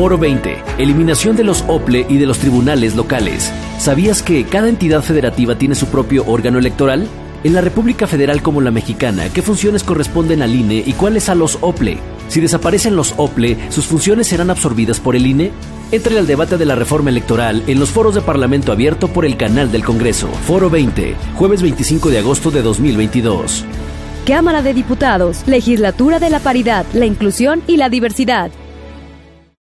Foro 20. Eliminación de los OPLE y de los tribunales locales. ¿Sabías que cada entidad federativa tiene su propio órgano electoral? En la República Federal como la mexicana, ¿qué funciones corresponden al INE y cuáles a los OPLE? Si desaparecen los OPLE, ¿sus funciones serán absorbidas por el INE? Entre al debate de la reforma electoral en los foros de Parlamento abierto por el canal del Congreso. Foro 20, jueves 25 de agosto de 2022. Cámara de Diputados, Legislatura de la Paridad, la Inclusión y la Diversidad.